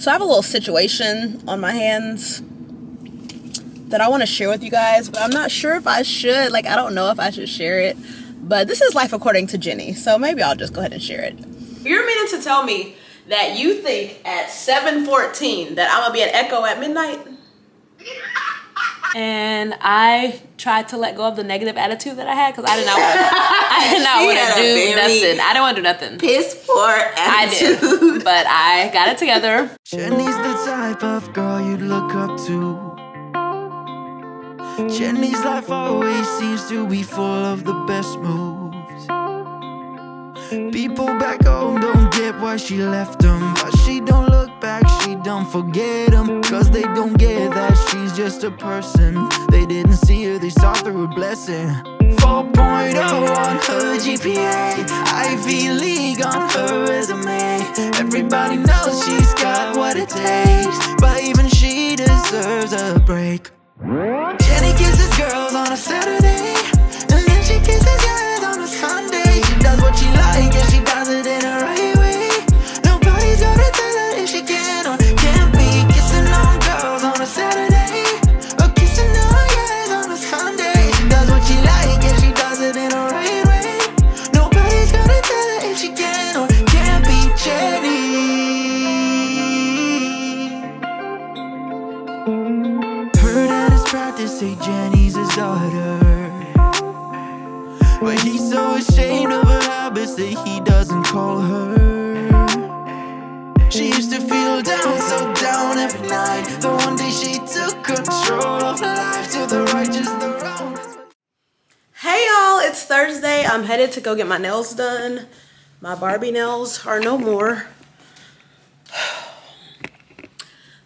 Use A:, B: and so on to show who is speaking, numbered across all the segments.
A: So I have a little situation on my hands that I want to share with you guys, but I'm not sure if I should. Like, I don't know if I should share it. But this is life according to Jenny, so maybe I'll just go ahead and share it. You're meaning to tell me that you think at 7:14 that I'm gonna be at Echo at midnight? and I tried to let go of the negative attitude that I had because I did not want I did not want to do nothing. I didn't want to do nothing.
B: Piss poor attitude.
A: I did, but I got it together.
C: Jenny's the type of girl you'd look up to. Jenny's life always seems to be full of the best moves. Mm-hmm. People back home don't get why she left them, but she don't look back, she don't forget them. Mm-hmm. Cause they don't get that she's just a person. They didn't see her, they saw through a blessing. 4.0 on her GPA, Ivy League on her resume. Everybody knows she's got what it takes, but even she deserves a break. Jenny kisses girls on a Saturday, practice say Jenny's his daughter. But he's so ashamed of her habits that he doesn't call her. She used to feel down, so down every night. The one day she took control of life to the righteous, the wrong.
A: Hey y'all, it's Thursday. I'm headed to go get my nails done. My Barbie nails are no more.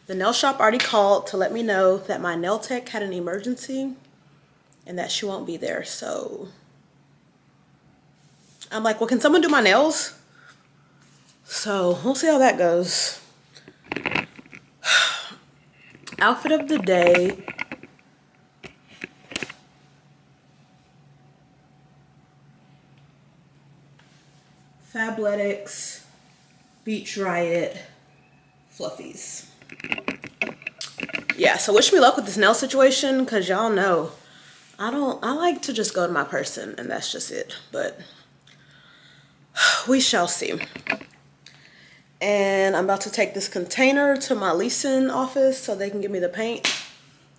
A: The nail shop already called to let me know that my nail tech had an emergency and that she won't be there. So I'm like, well, can someone do my nails? So we'll see how that goes. Outfit of the day. Fabletics, Beach Riot, Fluffies. Yeah, so wish me luck with this nail situation because y'all know I don't, I like to just go to my person and that's just it. But we shall see. And I'm about to take this container to my leasing office so they can give me the paint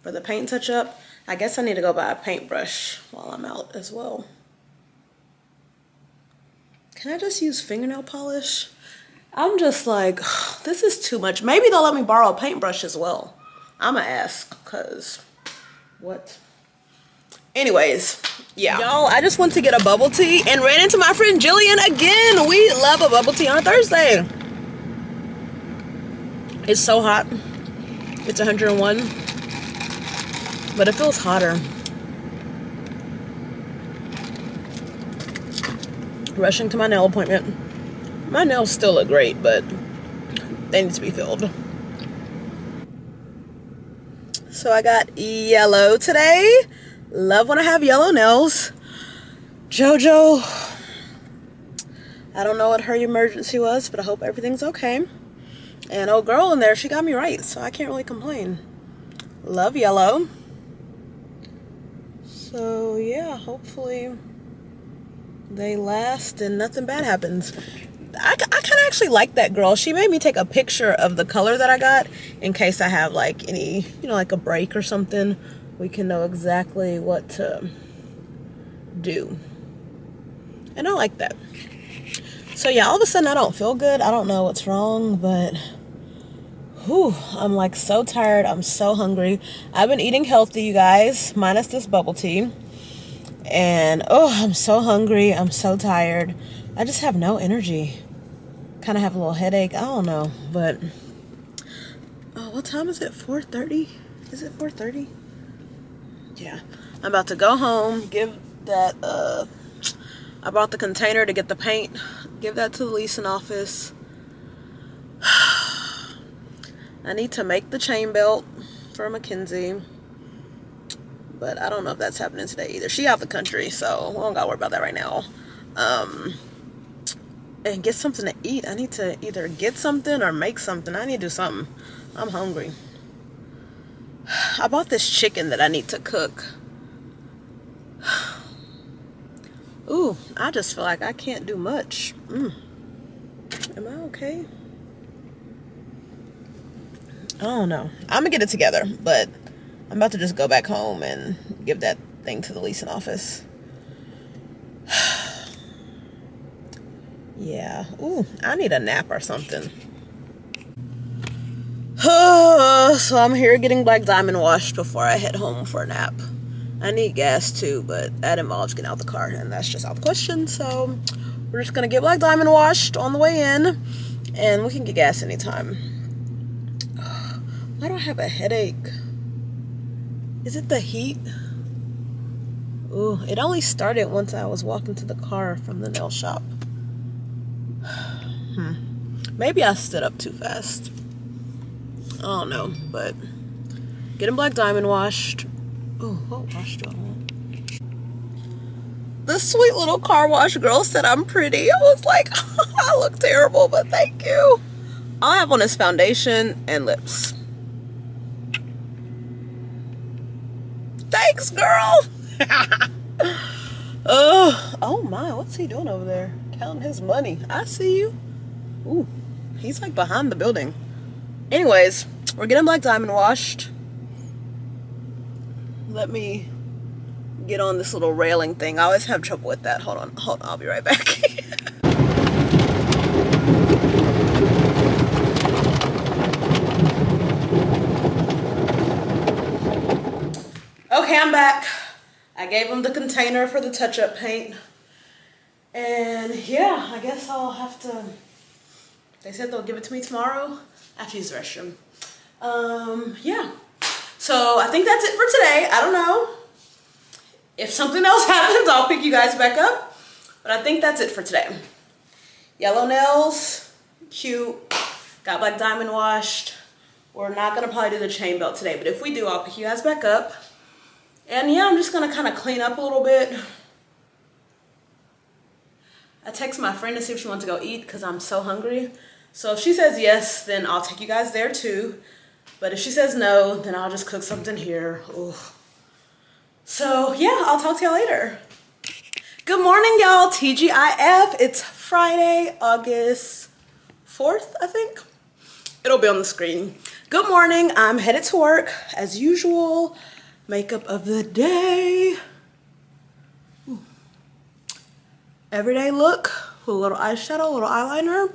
A: for the paint touch up. I guess I need to go buy a paintbrush while I'm out as well. Can I just use fingernail polish? I'm just like, this is too much. Maybe they'll let me borrow a paintbrush as well. I'ma ask, cause what? Anyways, yeah. Y'all, I just went to get a bubble tea and ran into my friend Jillian again. We love a bubble tea on a Thursday. It's so hot. It's 101. But it feels hotter. Rushing to my nail appointment. My nails still look great, but they need to be filled. So I got yellow today. Love when I have yellow nails. Jojo, I don't know what her emergency was, but I hope everything's okay. And old girl in there, she got me right, so I can't really complain. Love yellow. So yeah, hopefully they last and nothing bad happens. I, I kind of actually like that girl. She made me take a picture of the color that I got in case I have like any, you know, like a break or something. We can know exactly what to do. And I like that. So yeah, all of a sudden I don't feel good. I don't know what's wrong, but whew, I'm like so tired. I'm so hungry. I've been eating healthy, you guys, minus this bubble tea. And oh, I'm so hungry. I'm so tired. I just have no energy. Kind of have a little headache. I don't know, but oh, what time is it? 4:30? Is it 4:30? Yeah. I'm about to go home, give that uh I bought the container to get the paint, give that to the leasing office. I need to make the chain belt for Mackenzie. But I don't know if that's happening today either. She out the country, so we don't gotta worry about that right now. Um and get something to eat. I need to either get something or make something. I need to do something. I'm hungry. I bought this chicken that I need to cook. Ooh, I just feel like I can't do much. Mm. Am I okay? I don't know. I'm gonna get it together, but I'm about to just go back home and give that thing to the leasing office. yeah. Ooh, I need a nap or something. so I'm here getting black diamond washed before I head home for a nap. I need gas too, but that involves getting out the car, and that's just out the question. So we're just gonna get black diamond washed on the way in, and we can get gas anytime. Why do I have a headache? Is it the heat? Ooh, it only started once I was walking to the car from the nail shop. Hmm. Maybe I stood up too fast. I don't know, but getting black diamond washed. Oh, what wash do I want? The sweet little car wash girl said I'm pretty. I was like, I look terrible, but thank you. All I have on is foundation and lips. Thanks, girl. uh, oh my, what's he doing over there? Counting his money. I see you. Ooh, he's like behind the building. Anyways, we're getting Black Diamond washed. Let me get on this little railing thing. I always have trouble with that. Hold on, hold on, I'll be right back. okay, I'm back. I gave him the container for the touch-up paint. And yeah, I guess I'll have to, they said they'll give it to me tomorrow. To use the restroom. Um, yeah. So I think that's it for today. I don't know. If something else happens, I'll pick you guys back up. But I think that's it for today. Yellow nails, cute. Got black diamond washed. We're not gonna probably do the chain belt today, but if we do, I'll pick you guys back up. And yeah, I'm just gonna kind of clean up a little bit. I text my friend to see if she wants to go eat because I'm so hungry. So if she says yes, then I'll take you guys there too. But if she says no, then I'll just cook something here. So yeah, I'll talk to y'all later. Good morning, y'all. TGIF. It's Friday, August 4th, I think. It'll be on the screen. Good morning. I'm headed to work as usual makeup of the day. Ooh. Everyday look with a little eyeshadow, a little eyeliner.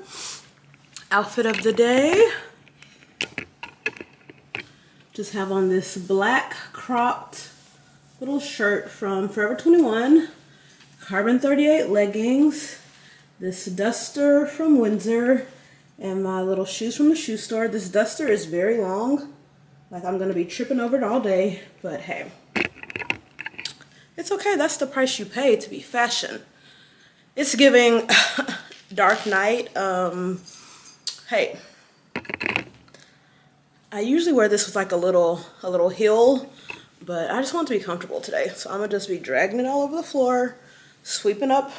A: Outfit of the day. Just have on this black cropped little shirt from Forever 21. Carbon 38 leggings. This duster from Windsor. And my little shoes from the shoe store. This duster is very long. Like I'm gonna be tripping over it all day, but hey. It's okay, that's the price you pay to be fashion. It's giving Dark Knight, um, hey. I usually wear this with like a little, a little heel, but I just want to be comfortable today. So I'm gonna just be dragging it all over the floor, sweeping up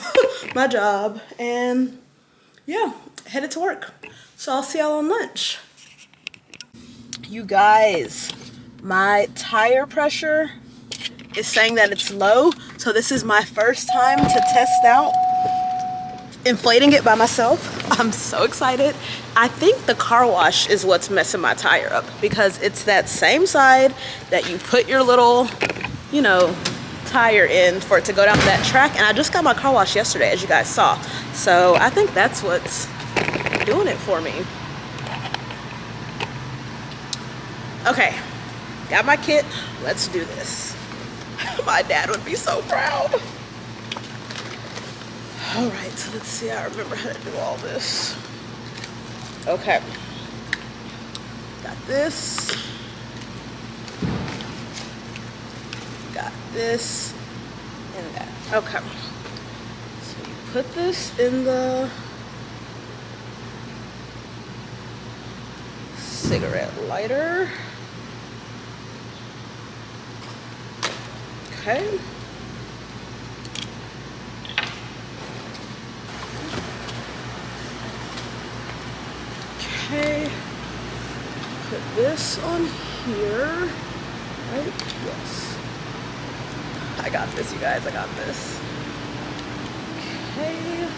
A: my job, and yeah, headed to work. So I'll see y'all on lunch. You guys, my tire pressure is saying that it's low. So this is my first time to test out inflating it by myself. I'm so excited. I think the car wash is what's messing my tire up because it's that same side that you put your little, you know, tire in for it to go down that track. And I just got my car wash yesterday, as you guys saw. So I think that's what's doing it for me. Okay, got my kit. Let's do this. my dad would be so proud. All right, so let's see. I remember how to do all this. Okay. Got this. Got this and that. Okay. So you put this in the cigarette lighter. Okay. Okay. Put this on here. Right? Yes. I got this, you guys. I got this. Okay.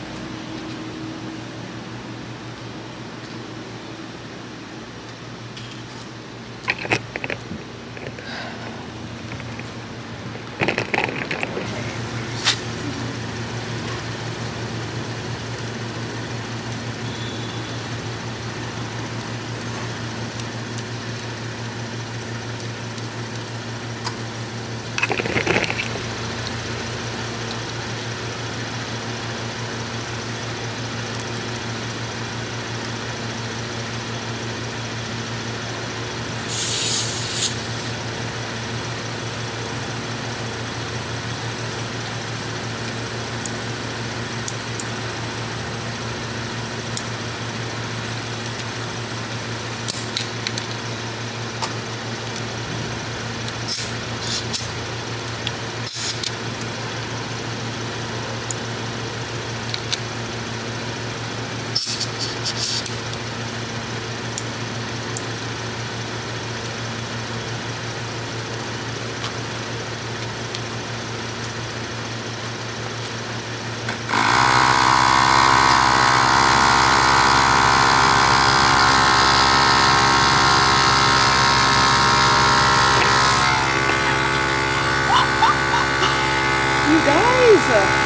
A: You guys.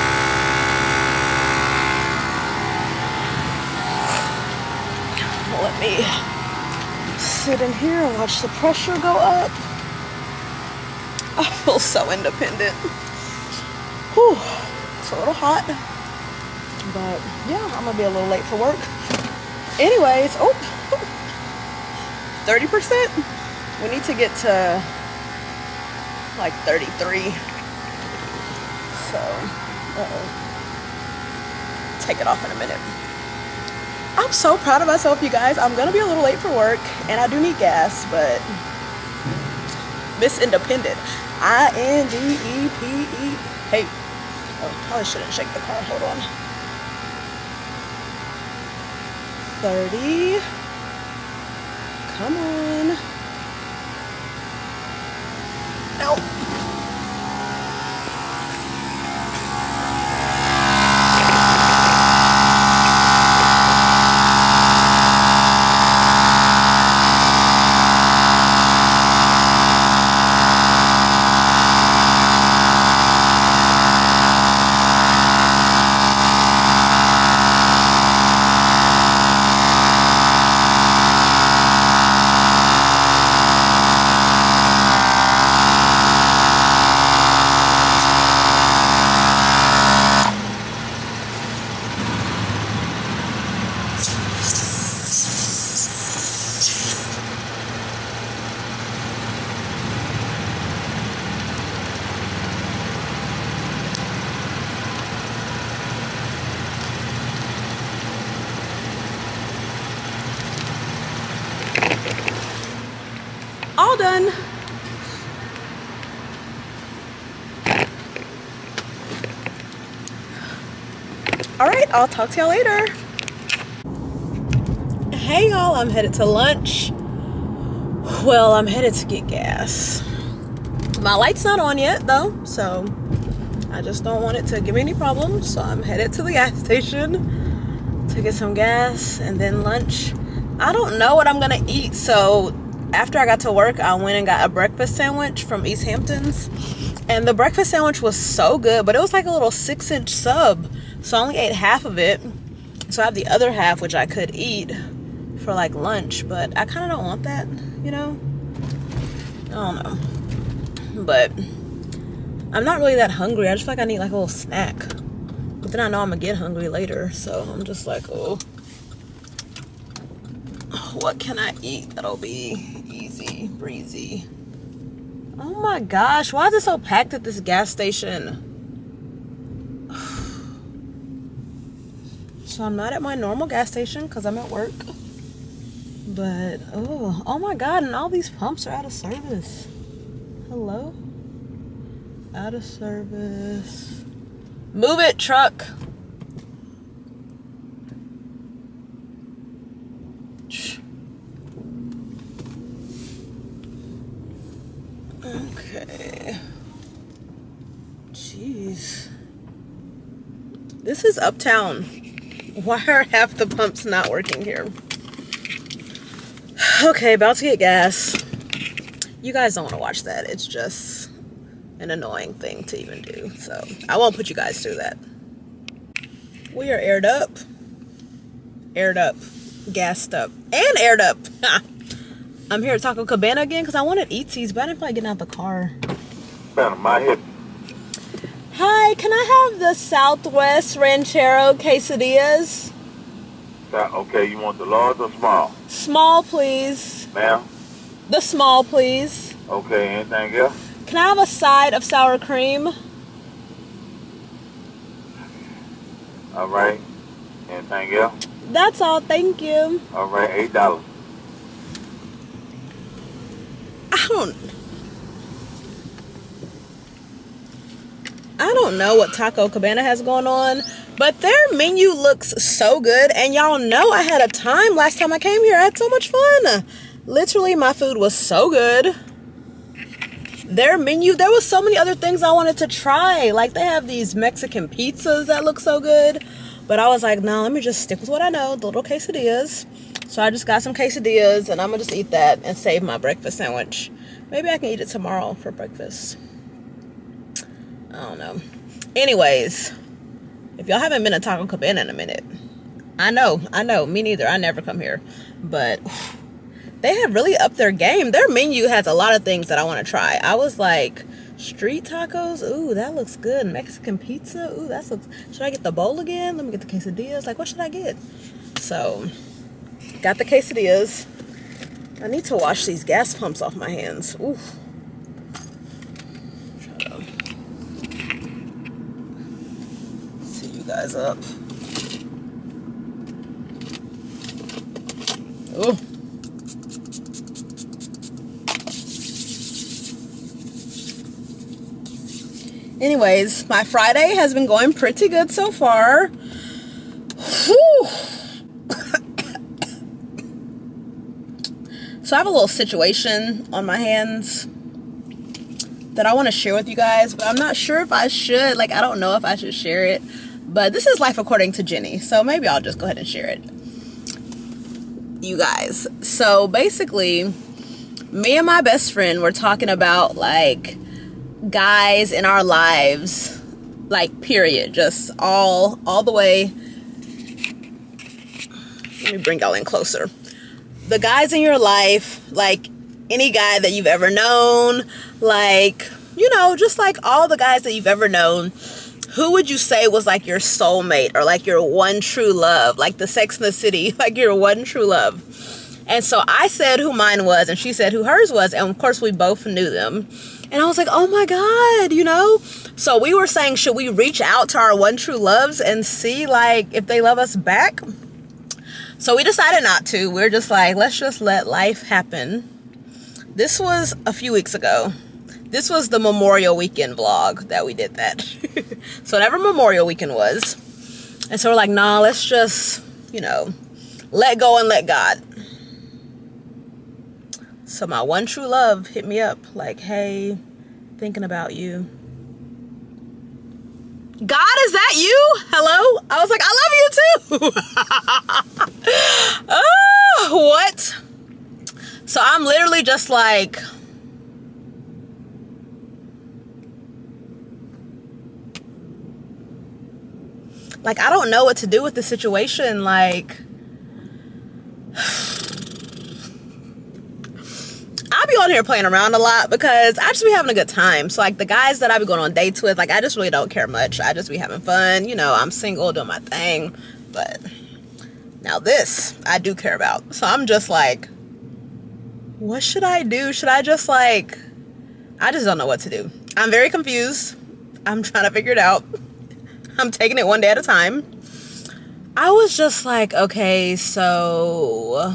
A: Let me sit in here and watch the pressure go up. I feel so independent. Whew, it's a little hot. But yeah, I'm gonna be a little late for work. Anyways, oh, 30%. We need to get to like 33. So, uh-oh. Take it off in a minute. I'm so proud of myself, you guys. I'm gonna be a little late for work, and I do need gas, but Miss Independent. I-N-D-E-P-E. Hey. Oh, probably shouldn't shake the car. Hold on. 30. Come on. No. All done. All right, I'll talk to y'all later. Hey y'all, I'm headed to lunch. Well, I'm headed to get gas. My light's not on yet though, so I just don't want it to give me any problems. So I'm headed to the gas station to get some gas and then lunch. I don't know what I'm gonna eat, so after I got to work, I went and got a breakfast sandwich from East Hamptons. And the breakfast sandwich was so good, but it was like a little six inch sub. So I only ate half of it. So I have the other half, which I could eat for like lunch, but I kind of don't want that, you know? I don't know. But I'm not really that hungry. I just feel like I need like a little snack. But then I know I'm gonna get hungry later. So I'm just like, oh what can I eat that'll be easy, breezy? Oh my gosh, why is it so packed at this gas station? So I'm not at my normal gas station because I'm at work. But, oh, oh my God, and all these pumps are out of service. Hello? Out of service. Move it, truck. Okay. Jeez. This is uptown. Why are half the pumps not working here? Okay, about to get gas. You guys don't want to watch that. It's just an annoying thing to even do. So I won't put you guys through that. We are aired up, aired up, gassed up, and aired up. I'm here at Taco Cabana again because I wanted Eatzi's, but I didn't like getting out the car.
D: my head.
A: Hi, can I have the Southwest Ranchero quesadillas?
D: Uh, okay, you want the large or small?
A: Small, please.
D: Ma'am?
A: The small, please.
D: Okay, anything else?
A: Can I have a side of sour cream?
D: All right. Anything else?
A: That's all, thank you.
D: All right, eight dollars.
A: I don't I don't know what Taco Cabana has going on, but their menu looks so good. And y'all know I had a time last time I came here. I had so much fun. Literally, my food was so good. Their menu, there was so many other things I wanted to try. Like they have these Mexican pizzas that look so good. But I was like, no, let me just stick with what I know, the little quesadillas. So I just got some quesadillas and I'm gonna just eat that and save my breakfast sandwich. Maybe I can eat it tomorrow for breakfast. I don't know. Anyways, if y'all haven't been to Taco Cabana in a minute, I know, I know, me neither. I never come here. But they have really upped their game. Their menu has a lot of things that I want to try. I was like, street tacos, ooh, that looks good. Mexican pizza, ooh, that looks. Should I get the bowl again? Let me get the quesadillas. Like, what should I get? So, got the quesadillas. I need to wash these gas pumps off my hands. Ooh. See you guys up. Ooh. Anyways, my Friday has been going pretty good so far. Whew. so I have a little situation on my hands that I want to share with you guys, but I'm not sure if I should. Like, I don't know if I should share it. But this is life according to Jenny, so maybe I'll just go ahead and share it. You guys. So basically, me and my best friend were talking about like guys in our lives like period just all all the way let me bring y'all in closer the guys in your life like any guy that you've ever known like you know just like all the guys that you've ever known who would you say was like your soulmate or like your one true love like the sex in the city like your one true love and so i said who mine was and she said who hers was and of course we both knew them and I was like, oh my God, you know? So we were saying, should we reach out to our one true loves and see like if they love us back? So we decided not to. We're just like, let's just let life happen. This was a few weeks ago. This was the Memorial Weekend vlog that we did that. so whatever Memorial Weekend was. And so we're like, nah, let's just, you know, let go and let God. So my one true love hit me up like, hey, thinking about you. God, is that you? Hello? I was like, I love you too. oh, what? So I'm literally just like, like, I don't know what to do with the situation. Like, I'll be on here playing around a lot because I just be having a good time. So like the guys that I be going on dates with, like I just really don't care much. I just be having fun. You know, I'm single, doing my thing. But now this I do care about. So I'm just like, what should I do? Should I just like I just don't know what to do. I'm very confused. I'm trying to figure it out. I'm taking it one day at a time. I was just like, okay, so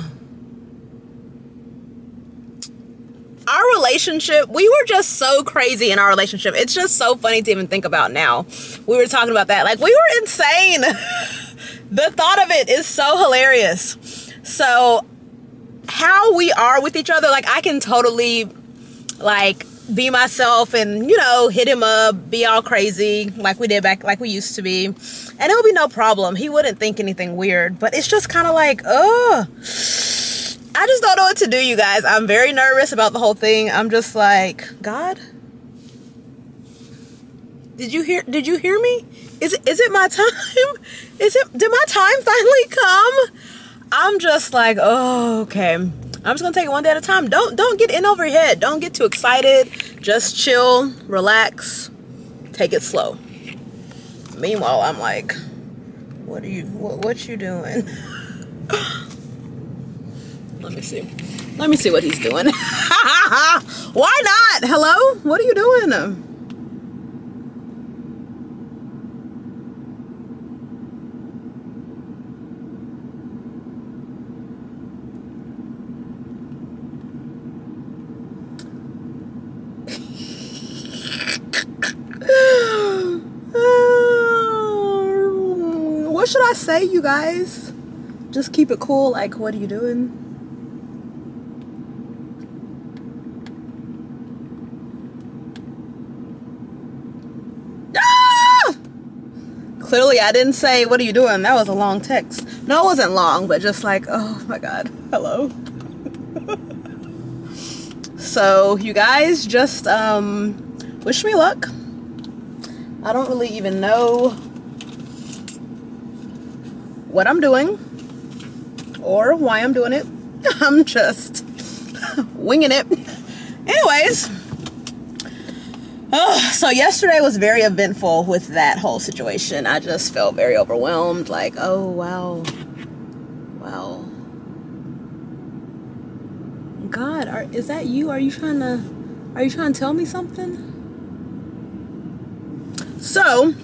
A: our relationship, we were just so crazy in our relationship. It's just so funny to even think about now. We were talking about that. Like, we were insane. the thought of it is so hilarious. So, how we are with each other, like, I can totally, like, be myself and you know hit him up be all crazy like we did back like we used to be. And it would be no problem. He wouldn't think anything weird. But it's just kind of like oh i just don't know what to do you guys. I'm very nervous about the whole thing. I'm just like god? Did you hear did you hear me? Is it is it my time? Is it did my time finally come? I'm just like oh okay I'm just gonna take it one day at a time. Don't don't get in over your head. Don't get too excited. Just chill, relax, take it slow. Meanwhile, I'm like, what are you what what you doing? Let me see. Let me see what he's doing. Why not? Hello? What are you doing? Say, you guys? Just keep it cool. Like, what are you doing? Ah! Clearly, I didn't say, what are you doing? That was a long text. No, it wasn't long, but just like, oh my God, hello. so, you guys just um, wish me luck. I don't really even know what I'm doing or why I'm doing it. I'm just winging it. Anyways, oh, so yesterday was very eventful with that whole situation. I just felt very overwhelmed. Like, oh wow, wow. God, are, is that you? Are you trying to? Are you trying to tell me something? So,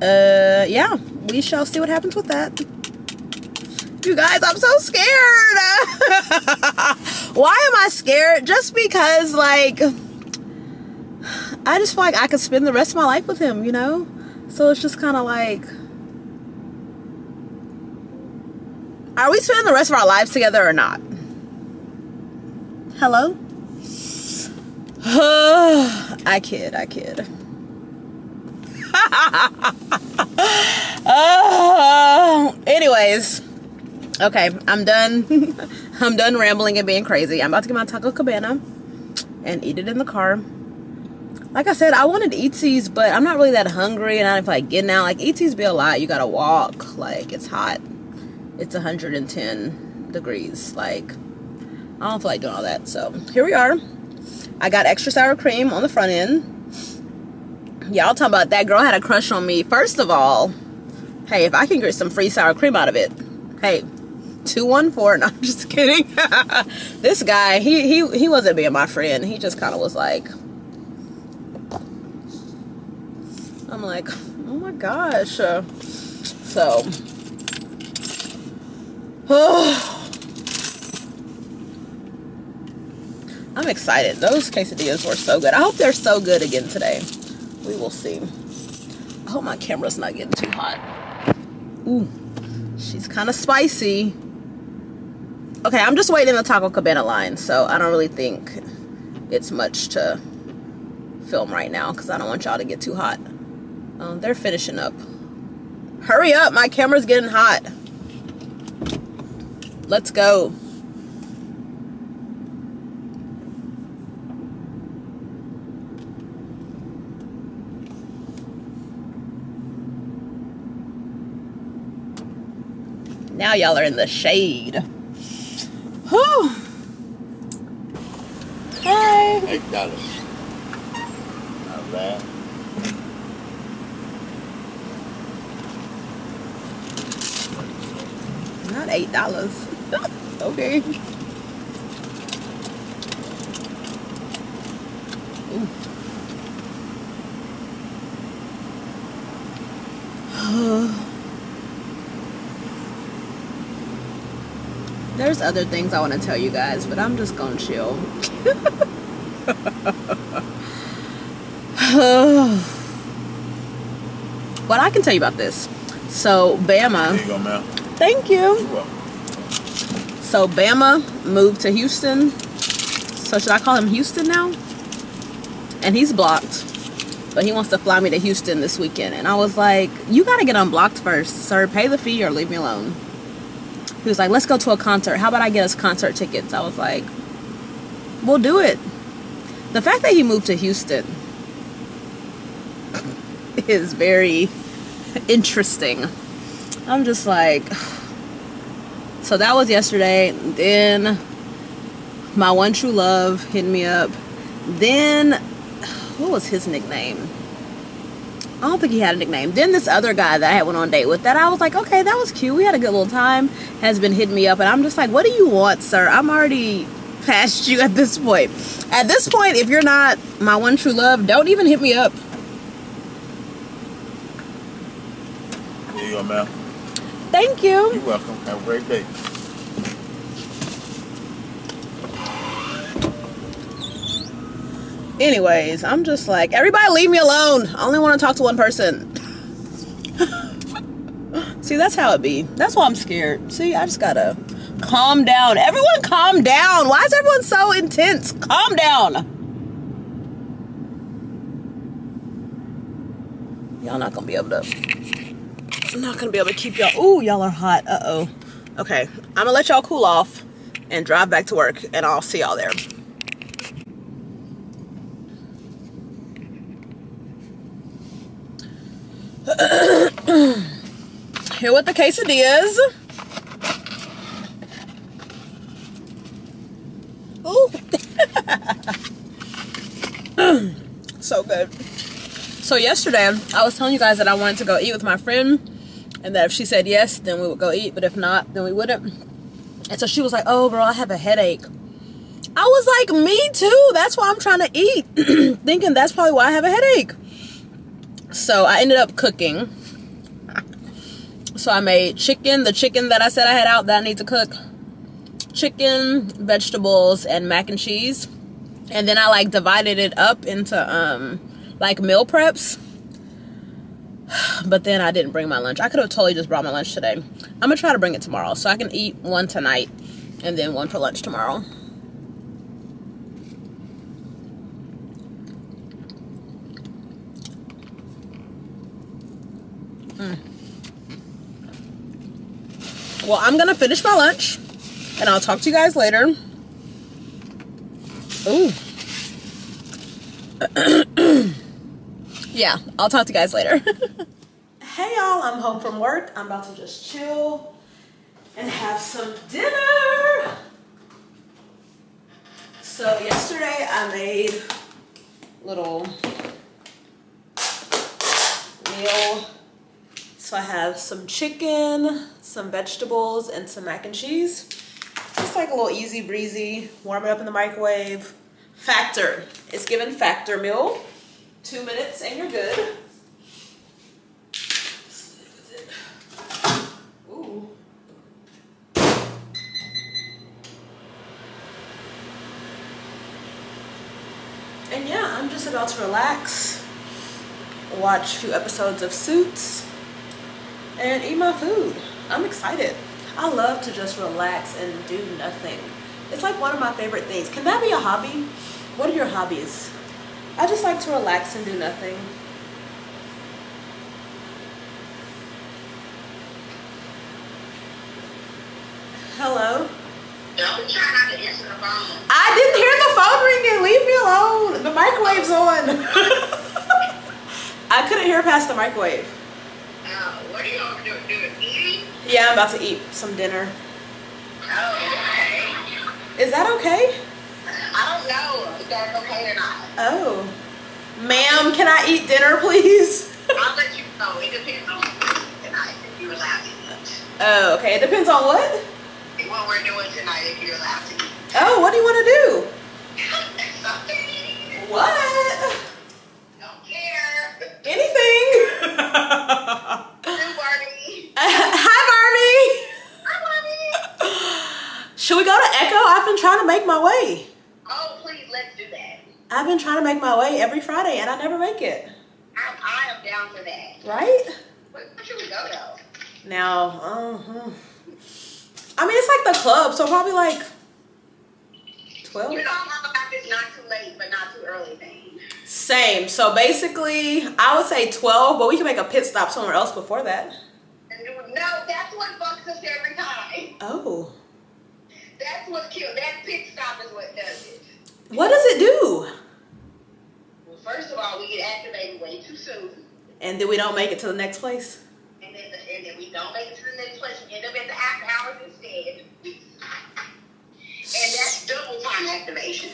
A: uh, yeah, we shall see what happens with that. You guys, I'm so scared. Why am I scared? Just because, like, I just feel like I could spend the rest of my life with him, you know? So it's just kind of like, are we spending the rest of our lives together or not? Hello? I kid, I kid. Uh, anyways, okay, I'm done. I'm done rambling and being crazy. I'm about to get my Taco Cabana and eat it in the car. Like I said, I wanted Eatzi's, but I'm not really that hungry and I don't feel like getting out. Like Eatzi's be a lot. You gotta walk. Like it's hot. It's 110 degrees. Like I don't feel like doing all that. So here we are. I got extra sour cream on the front end y'all talking about that girl had a crush on me. First of all, hey, if I can get some free sour cream out of it, hey, 214. No, I'm just kidding. this guy, he he he wasn't being my friend. He just kind of was like I'm like, "Oh my gosh." Uh, so I'm excited. Those quesadillas were so good. I hope they're so good again today we will see. I hope my camera's not getting too hot. Ooh, she's kind of spicy. Okay, I'm just waiting in the Taco Cabana line, so I don't really think it's much to film right now because I don't want y'all to get too hot. Um, they're finishing up. Hurry up, my camera's getting hot. Let's go. Now y'all are in the shade. Whew. Hey.
D: Eight dollars. Not bad.
A: Not eight dollars. okay. There's other things I want to tell you guys, but I'm just going to chill. but I can tell you about this. So, Bama.
D: You go.
A: Thank you. So, Bama moved to Houston. So should I call him Houston now? And he's blocked. But he wants to fly me to Houston this weekend. And I was like, you got to get unblocked first. Sir, pay the fee or leave me alone. He was like, let's go to a concert. How about I get us concert tickets? I was like, we'll do it. The fact that he moved to Houston is very interesting. I'm just like, so that was yesterday. Then my one true love hit me up. Then, what was his nickname? I don't think he had a nickname. Then this other guy that I had went on a date with that I was like, okay, that was cute. We had a good little time. Has been hitting me up, and I'm just like, what do you want, sir? I'm already past you at this point. At this point, if you're not my one true love, don't even hit me up.
D: You go, ma'am.
A: Thank you.
D: You're welcome. Have a great day.
A: Anyways, I'm just like, everybody leave me alone. I only want to talk to one person. See, that's how it be. That's why I'm scared. See, I just gotta calm down. Everyone calm down. Why is everyone so intense? Calm down. Y'all not gonna be able to. I'm not gonna be able to keep y'all. Ooh, y'all are hot. Uh oh. Okay, I'm gonna let y'all cool off and drive back to work, and I'll see y'all there. Here with the quesadillas. Ooh. so good. So yesterday, I was telling you guys that I wanted to go eat with my friend, and that if she said yes, then we would go eat, but if not, then we wouldn't. And so she was like, "Oh, girl, I have a headache." I was like, "Me too. That's why I'm trying to eat." Thinking that's probably why I have a headache. So I ended up cooking. So I made chicken, the chicken that I said I had out that I need to cook. Chicken, vegetables, and mac and cheese. And then I like divided it up into um like meal preps. But then I didn't bring my lunch. I could have totally just brought my lunch today. I'm gonna try to bring it tomorrow so I can eat one tonight and then one for lunch tomorrow. Well, I'm gonna finish my lunch and I'll talk to you guys later. Ooh. yeah, I'll talk to you guys later. hey y'all, I'm home from work. I'm about to just chill and have some dinner. So yesterday I made little meal. So I have some chicken, some vegetables, and some mac and cheese. Just like a little easy breezy, warm it up in the microwave. Factor, it's given factor meal. Two minutes and you're good. And yeah, I'm just about to relax, watch a few episodes of Suits, and eat my food. I'm excited. I love to just relax and do nothing. It's like one of my favorite things. Can that be a hobby? What are your hobbies? I just like to relax and do nothing. Hello?
E: Don't try not to answer the phone.
A: I didn't hear the phone ringing. Leave me alone. The microwave's on. I couldn't hear past the microwave.
E: What are you going to do? Do eating?
A: Yeah, I'm about to eat some dinner.
E: Oh, okay.
A: Is that okay?
E: I don't know if that's okay or not.
A: Oh. Ma'am, can I eat dinner, please?
E: I'll let you know. It depends on tonight if you're allowed to eat.
A: Oh, okay. It depends on what?
E: What we're doing tonight if you're allowed to eat.
A: Oh, what do you want to do?
E: Something.
A: What?
E: Don't care.
A: Anything.
E: Barney.
A: Hi, Barney.
E: Hi, Barney.
A: Should we go to Echo? I've been trying to make my way.
E: Oh, please, let's do that.
A: I've been trying to make my way every Friday and I never make it.
E: I'm, I am down for that.
A: Right?
E: Where, where should we go, though?
A: Now, uh-huh. I mean, it's like the club, so probably like 12.
E: You know, I'm all about not too late, but not too early thing.
A: Same. So basically, I would say 12, but we can make a pit stop somewhere else before that.
E: No, that's what fucks us every time.
A: Oh.
E: That's what kills. That pit stop is what does it.
A: What does it do?
E: Well, first of all, we get activated way too soon.
A: And then we don't make it to the next place?
E: And then, the, and then we don't make it to the next place. We end up at the after hours instead. And that's double time activation.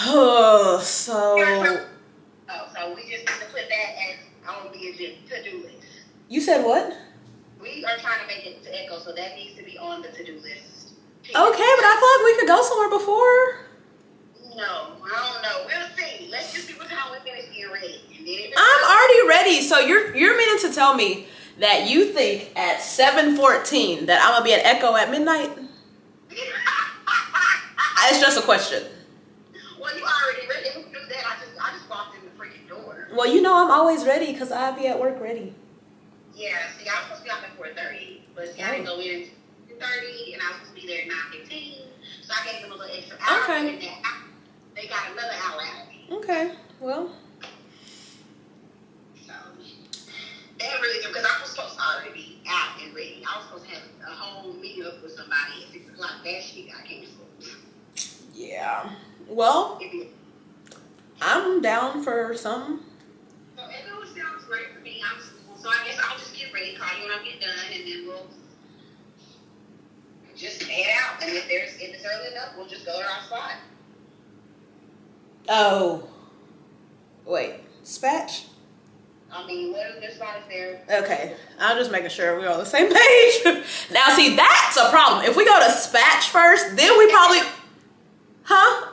A: Oh, so
E: Oh, so we just need to put that as on the agenda to-do list.
A: you said what?
E: We are trying to make it to Echo, so that needs to be on the to-do list.
A: Okay, but I feel like we could go somewhere before.
E: No, I don't know. We'll see. Let's just see what time we finish getting ready.
A: I'm already ready. So you're you're meaning to tell me that you think at 7:14 that I'm gonna be at Echo at midnight? It's just a question.
E: Well, you already ready. We can do that. I just, I just walked in the freaking door.
A: Well, you know I'm always ready because I'll be at work ready.
E: Yeah, see, I was supposed to be out at 4.30, but see, I didn't go in at 2.30, and I was supposed to be there at 9.15, so I gave them a little extra hour.
A: Okay.
E: And they got another hour out of me.
A: Okay. Well,
E: So, that really, because I was supposed to already be out and ready. I was supposed to have a whole meeting up with somebody at 6 o'clock. That shit got canceled.
A: yeah. Well, I'm down for some.
E: So it always sounds great for me. I'm so I guess I'll just get ready, call you when I get done, and then we'll just head out. And if there's if it's early enough, we'll just go to our spot.
A: Oh. Wait. Spatch?
E: I mean, what if their spot is there?
A: Okay, I'm just making sure we're on the same page. now, see, that's a problem. If we go to Spatch first, then we probably, huh?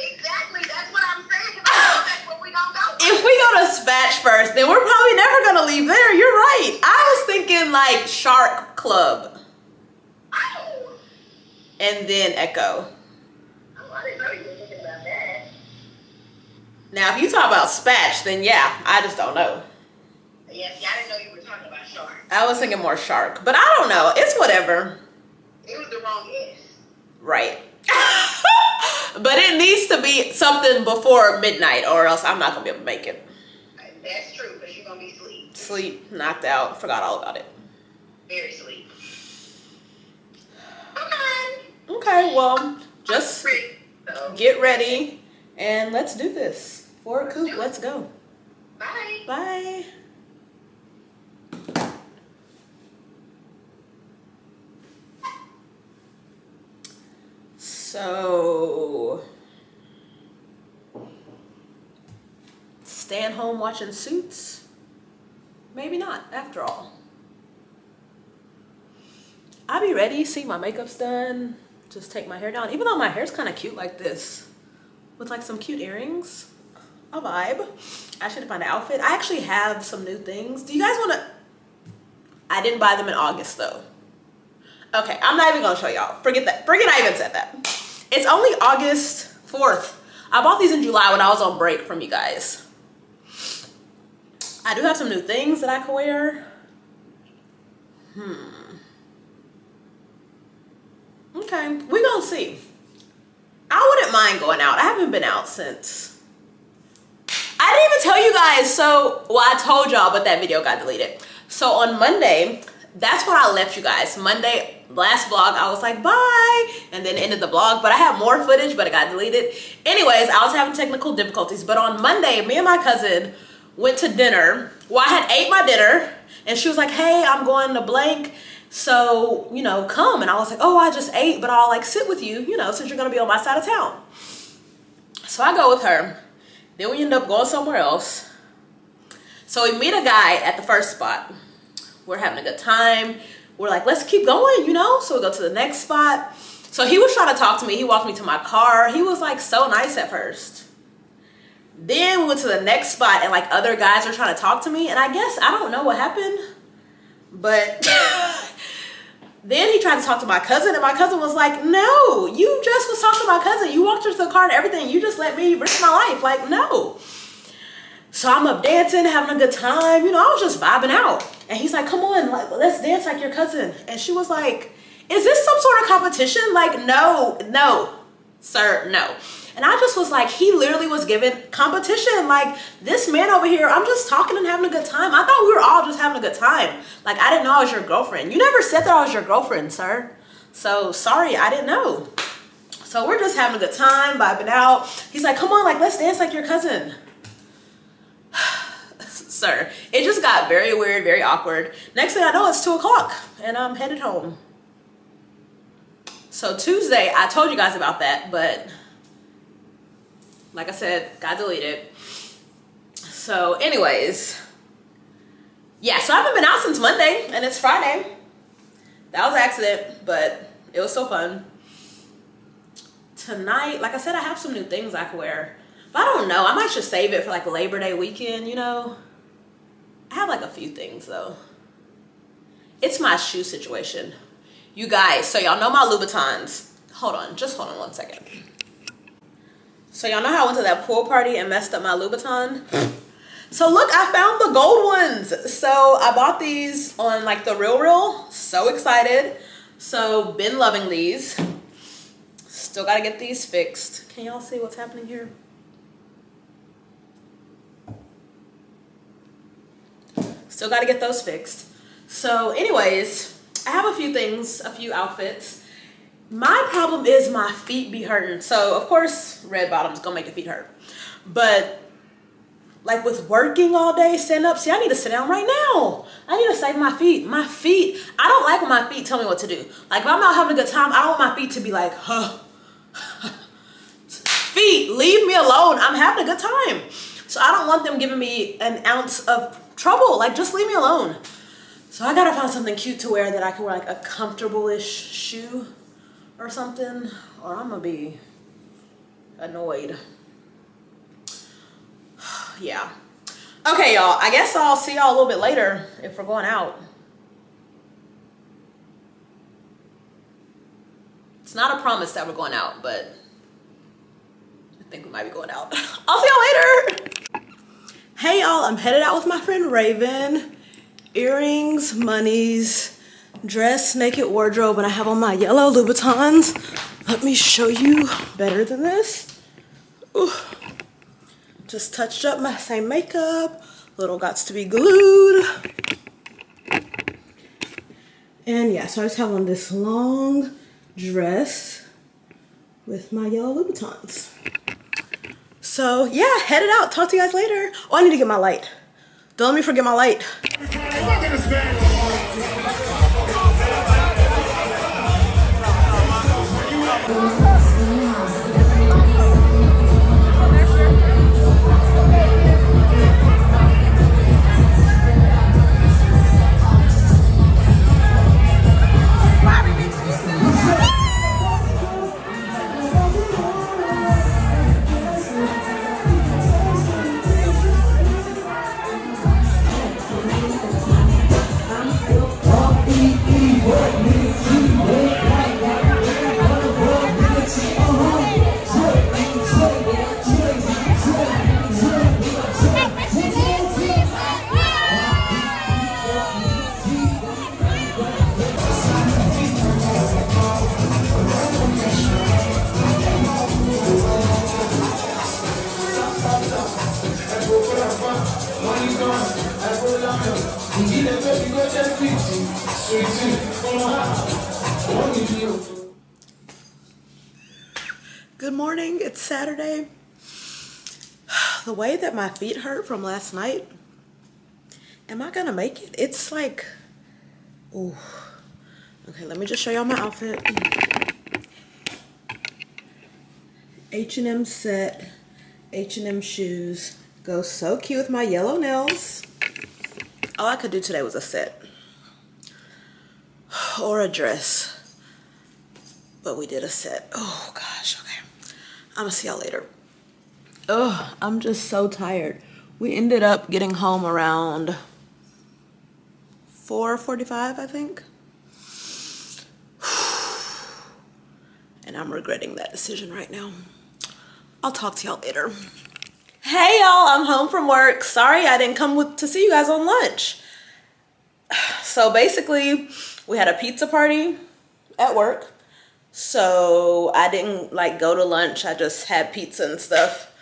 E: Exactly. That's what I'm saying. 'cause I know that's where we don't go.
A: If we go to Spatch first, then we're probably never gonna leave there. You're right. I was thinking like Shark Club
E: Oh,
A: and then Echo.
E: oh, I didn't know you were thinking about that.
A: Now, if you talk about Spatch, then yeah, I just don't know.
E: Yeah, I didn't know you were talking about shark.
A: I was thinking more Shark, but I don't know. It's whatever.
E: It was the wrong.
A: Right. but it needs to be something before midnight, or else I'm not gonna be able to make it.
E: That's true, because you're gonna be sleep.
A: Sleep, knocked out, forgot all about it.
E: Very sleep. Okay.
A: Okay, well, just.
E: So,
A: get ready and let's do this. For a coop, let's go.
E: bye.
A: Bye. So, staying home watching Suits? Maybe not, after all. I'll be ready, see my makeup's done, just take my hair down. Even though my hair's kind of cute like this, with like some cute earrings a vibe. I should find an outfit. I actually have some new things. Do you guys want to? I didn't buy them in August though. Okay, I'm not even gonna show y'all. Forget that. Forget I even said that. It's only August 4th. I bought these in July when I was on break from you guys. I do have some new things that I can wear. Hmm. Okay, we gonna see. I wouldn't mind going out. I haven't been out since I didn't even tell you guys. So, well, I told y'all, but that video got deleted. So on Monday, that's when I left you guys. Monday, last vlog, I was like, bye, and then ended the vlog. But I have more footage, but it got deleted. Anyways, I was having technical difficulties. But on Monday, me and my cousin went to dinner. Well, I had ate my dinner, and she was like, hey, I'm going to blank. So, you know, come. And I was like, oh, I just ate, but I'll like sit with you, you know, since you're gonna be on my side of town. So I go with her. Then we end up going somewhere else. So we meet a guy at the first spot. We're having a good time. We're like, let's keep going, you know? So we go to the next spot. So he was trying to talk to me. He walked me to my car. He was like so nice at first. Then we went to the next spot and like other guys are trying to talk to me. And I guess, I don't know what happened. But then he tried to talk to my cousin and my cousin was like, no, you just was talking to my cousin. You walked her to the car and everything. You just let me risk my life. Like, no. So I'm up dancing, having a good time. You know, I was just vibing out. And he's like, come on, like, let's dance like your cousin. And she was like, is this some sort of competition? Like, no, no, Sir, no. And I just was like, he literally was given competition. Like, this man over here, I'm just talking and having a good time. I thought we were all just having a good time. Like, I didn't know I was your girlfriend. You never said that I was your girlfriend, sir. So, sorry, I didn't know. So, we're just having a good time, vibing out. He's like, come on, like, let's dance like your cousin. Sir, it just got very weird, very awkward. Next thing I know, it's 2 o'clock, and I'm headed home. So, Tuesday, I told you guys about that, but like I said, got deleted. So, anyways, yeah, so I haven't been out since Monday and it's Friday. That was accident, but it was so fun. Tonight, like I said, I have some new things I can wear. But I don't know. I might just save it for like Labor Day weekend, you know? I have like a few things though. It's my shoe situation. You guys, so y'all know my Louboutins. Hold on, just hold on one second. So y'all know how I went to that pool party and messed up my Louboutin? So look, I found the gold ones. So I bought these on like the Real Real. So excited. So been loving these. Still gotta get these fixed. Can y'all see what's happening here? Still gotta get those fixed. So anyways, I have a few things, a few outfits. My problem is my feet be hurting. So of course, red bottoms gonna make your feet hurt. But like with working all day, stand up, see, I need to sit down right now. I need to save my feet. My feet, I don't like when my feet tell me what to do. Like if I'm not having a good time, I don't want my feet to be like, huh. feet, leave me alone. I'm having a good time. So I don't want them giving me an ounce of trouble. Like just leave me alone. So I gotta find something cute to wear that I can wear like a comfortable-ish shoe or something, or I'm gonna be annoyed. yeah. Okay, y'all. I guess I'll see y'all a little bit later if we're going out. It's not a promise that we're going out, but I think we might be going out. I'll see y'all later. Hey, y'all. I'm headed out with my friend Raven. Earrings, monies, dress, naked wardrobe, and I have on my yellow Louboutins. Let me show you better than this. Ooh. Just touched up my same makeup. Little gots to be glued. And yeah, so I just have on this long dress with my yellow Louboutins. So yeah, headed out. Talk to you guys later. Oh, I need to get my light. Don't let me forget my light. Good morning. It's Saturday. The way that my feet hurt from last night, am I gonna make it? It's like, ooh. Okay, let me just show y'all my outfit. H&M set, H&M shoes. Go so cute with my yellow nails. All I could do today was a set. Or a dress. But we did a set. Oh gosh, okay. I'm gonna see y'all later. Oh, I'm just so tired. We ended up getting home around 4.45, I think. And I'm regretting that decision right now. I'll talk to y'all later. Hey y'all, I'm home from work. Sorry I didn't come with, to see you guys on lunch. So basically, we had a pizza party at work. So I didn't like go to lunch. I just had pizza and stuff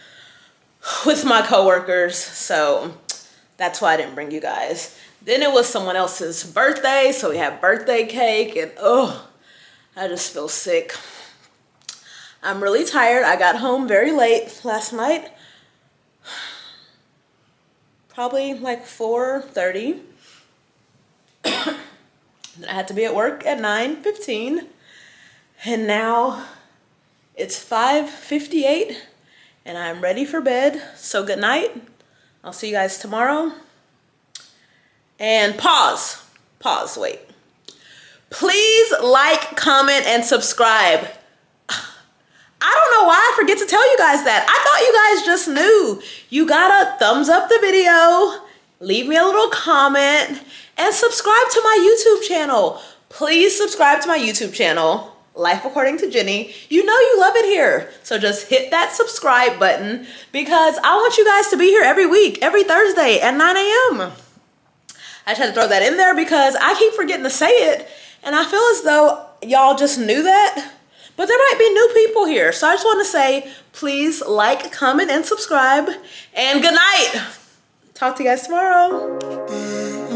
A: with my coworkers. So that's why I didn't bring you guys. Then it was someone else's birthday, so we had birthday cake and oh, I just feel sick. I'm really tired. I got home very late last night. Probably like 4.30. I had to be at work at 9.15. And now it's 5.58 and I'm ready for bed. So good night. I'll see you guys tomorrow. And pause, pause, wait. Please like, comment, and subscribe. I don't know why I forget to tell you guys that. I thought you guys just knew. You gotta thumbs up the video, leave me a little comment, and subscribe to my YouTube channel. Please subscribe to my YouTube channel, Life According to Jenny. You know you love it here. So just hit that subscribe button because I want you guys to be here every week, every Thursday at 9 a.m. I just had to throw that in there because I keep forgetting to say it. And I feel as though y'all just knew that. But there might be new people here. So I just want to say, please like, comment, and subscribe. And good night. Talk to you guys tomorrow.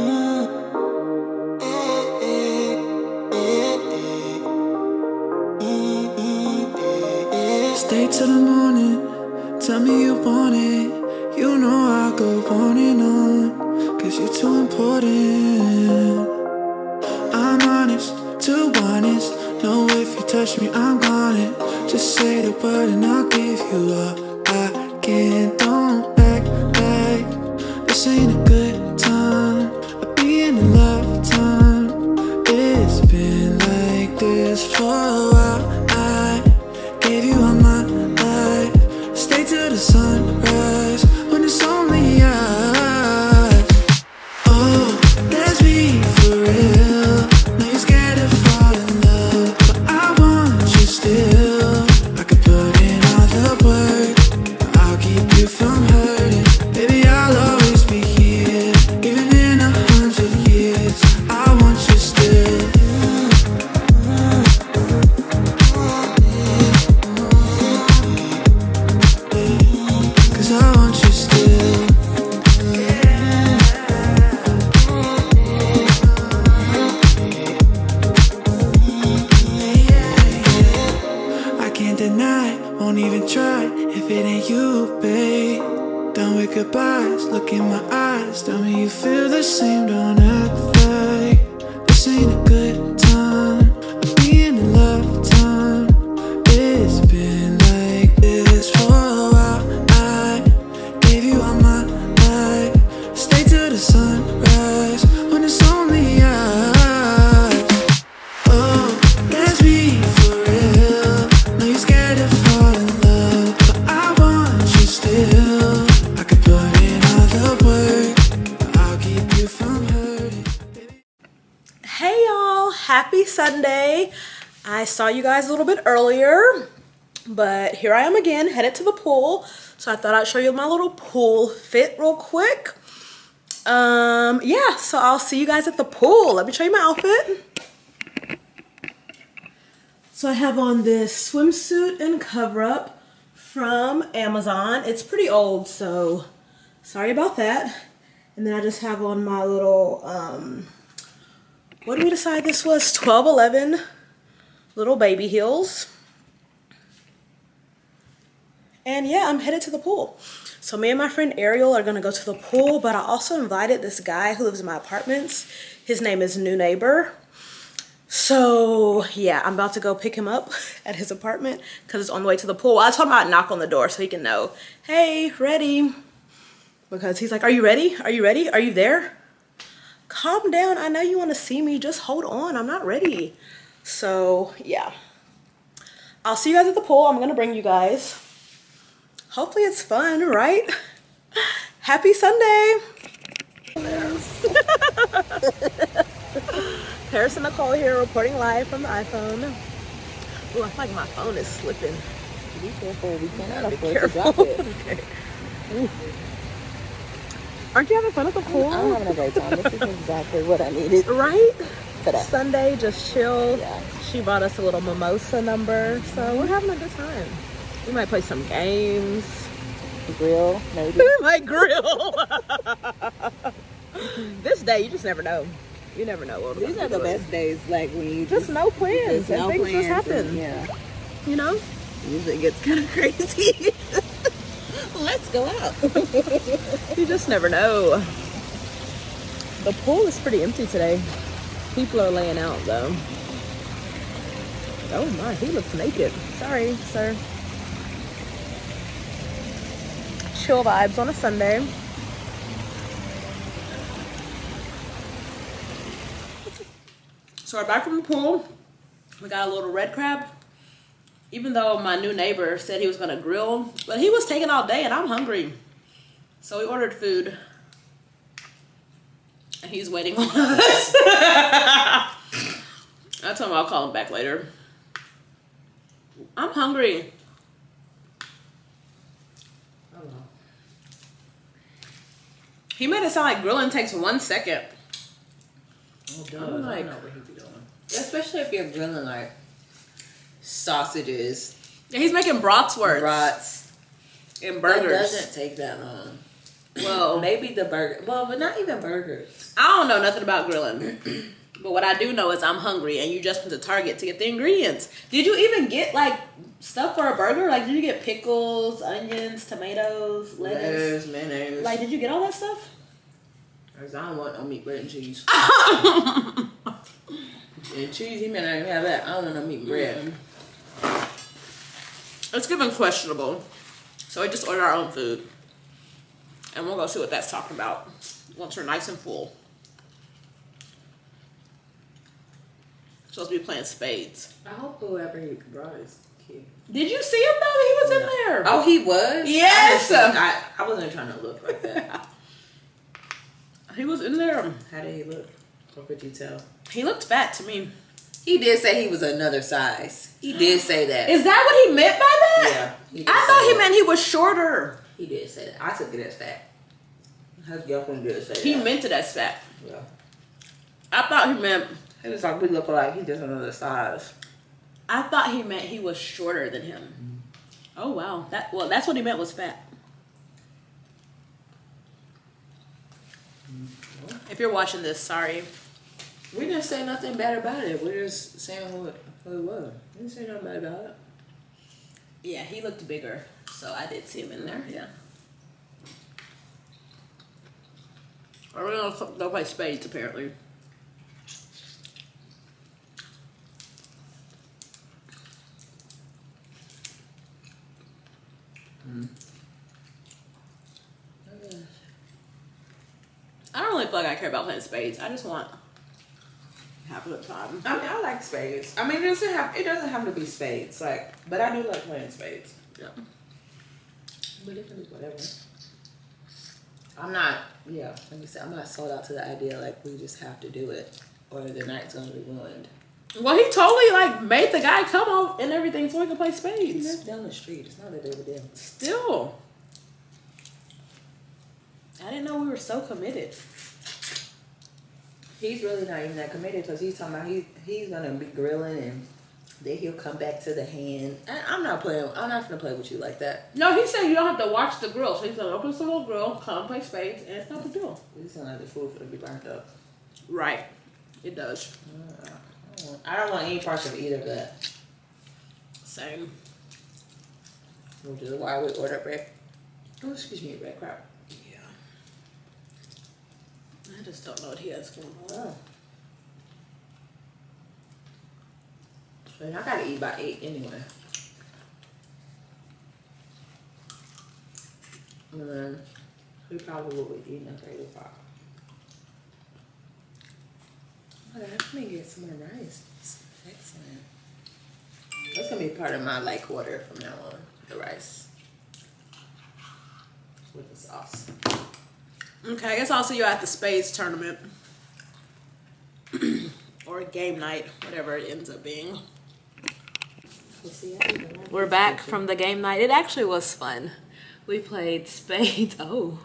F: Stay till the morning, tell me you want it. You know I'll go on and on, cause you're too important. I'm honest, too honest. Know if you touch me, I'm gone it. Just say the word and I'll give you all I can. Don't act like this ain't a good time. I'll be in a lifetime. It's been like this for
A: saw you guys a little bit earlier, but here I am again, headed to the pool. So I thought I'd show you my little pool fit real quick. Um, yeah, so I'll see you guys at the pool. Let me show you my outfit. So I have on this swimsuit and cover up from Amazon. It's pretty old, so sorry about that. And then I just have on my little, um, what did we decide this was? 1211 little baby heels. And yeah, I'm headed to the pool. So me and my friend Ariel are gonna go to the pool, but I also invited this guy who lives in my apartments. His name is New Neighbor. So yeah, I'm about to go pick him up at his apartment because it's on the way to the pool. I told him I'd knock on the door so he can know, hey, ready. Because he's like, are you ready? Are you ready? Are you there? Calm down. I know you want to see me. Just hold on. I'm not ready. So yeah. I'll see you guys at the pool. I'm going to bring you guys. Hopefully it's fun, right? Happy Sunday. Paris and Nicole here reporting live from the iPhone. Ooh, I feel like my phone is slipping.
G: Be careful, we cannot
A: Be careful. okay. Aren't you having fun at the pool?
G: I'm having a great time. This is exactly what I needed.
A: Right?
G: Today.
A: Sunday, just chill.
G: Yeah.
A: She bought us a little mimosa number, so we're having a good time. We might play some games.
G: Grill, maybe.
A: We might grill. this day, you just never know. You never know what
G: These are the
A: doing.
G: best days, like when you
A: Just no plans
G: just
A: and
G: no
A: things just happen.
G: and- yeah.
A: You know.
G: Usually it gets kind of crazy. Let's go out.
A: You just never know. The pool is pretty empty today. People are laying out though. Oh my, he looks naked. Sorry, sir. Chill vibes on a Sunday. So we're back from the pool. We got a little red crab. Even though my new neighbor said he was gonna grill, but he was taking all day and I'm hungry. So we ordered food. And he's waiting on us. I told him I'll call him back later. I'm hungry. He made it sound like grilling takes one second.
B: Oh, duh,
A: I'm
B: I know what he be doing. Especially if you're grilling like sausages,
A: Yeah, he's making bratwurst
B: brats.
A: and burgers.
B: doesn't take that long.
A: Well,
B: Maybe the burger. Well, but not even burgers.
A: I don't know nothing about grilling. but what I do know is I'm hungry and you just went to Target to get the ingredients. Did you even get like stuff for a burger? Like did you get pickles, onions, tomatoes, lettuce?
B: Lettuce, mayonnaise.
A: Like did you get all that stuff?
B: Cause I don't want no meat, bread, and cheese. and cheese, he may not even have that. I don't want no meat and bread.
A: It's given questionable. So we just ordered our own food. And we'll go see what that's talking about once we're nice and full. Supposed to be playing spades.
B: I hope whoever he brought is cute.
A: Did you see him though? He was in there.
B: Oh, he was.
A: Yes!
B: I, wasn't- I, I wasn't trying to look like that.
A: He was in there.
B: How did he look? What could you tell?
A: He looked fat to me.
B: He did say he was another size. He did say that.
A: Is that what he meant by that?
B: yeah.
A: I thought he
B: that.
A: meant he was shorter.
B: He did say that. I took it as fat. I definitely did say
A: He
B: that.
A: He meant it as fat.
B: Yeah.
A: I thought he meant
B: He was like, we look alike. He's just another size.
A: I thought he meant he was shorter than him. Mm-hmm. Oh wow. That well that's what he meant was fat. Mm-hmm. If you're watching this, sorry.
B: We didn't say nothing bad about it. We're just saying who it, who it was. We didn't say nothing bad about it.
A: Yeah, he looked bigger, so I did see him in there. Yeah. Are we gonna co- go play spades? Apparently. I don't really feel like I care about playing spades. I just want to have a good time.
B: I mean, I like spades. I mean, it doesn't have it doesn't have to be spades, like, but I do like playing spades.
A: Yeah.
B: But it whatever. I'm not, yeah, like you said, I'm not sold out to the idea like we just have to do it or the night's gonna be ruined.
A: Well, he totally like made the guy come out and everything so he could play spades.
B: down the street. It's not a big deal.
A: Still. I didn't know we were so committed.
B: He's really not even that committed because he's talking about he he's gonna be grilling and then he'll come back to the hand. I, I'm not playing. I'm not gonna play with you like that.
A: No, he said you don't have to watch the grill. So he's gonna open some little grill, come play spades, and it's not the deal.
B: This is not the food for to be burnt up.
A: Right. It does.
B: Uh, I don't want- I don't want any parts of either of that.
A: Same.
B: Which is why we order red. Oh, excuse me, red crab.
A: Yeah. I just don't know what he has going on.
B: Oh. And I gotta eat by eight anyway. And then we probably will be eating after eight o'clock. Oh, let me get some more rice. It's excellent. That's gonna be part of my like order from now on. The rice with the sauce.
A: Okay, I guess I'll see you at the spades tournament. or game night, whatever it ends up being.
B: We'll see. I even like
A: We're back from the game night. It actually was fun. We played spades. Oh.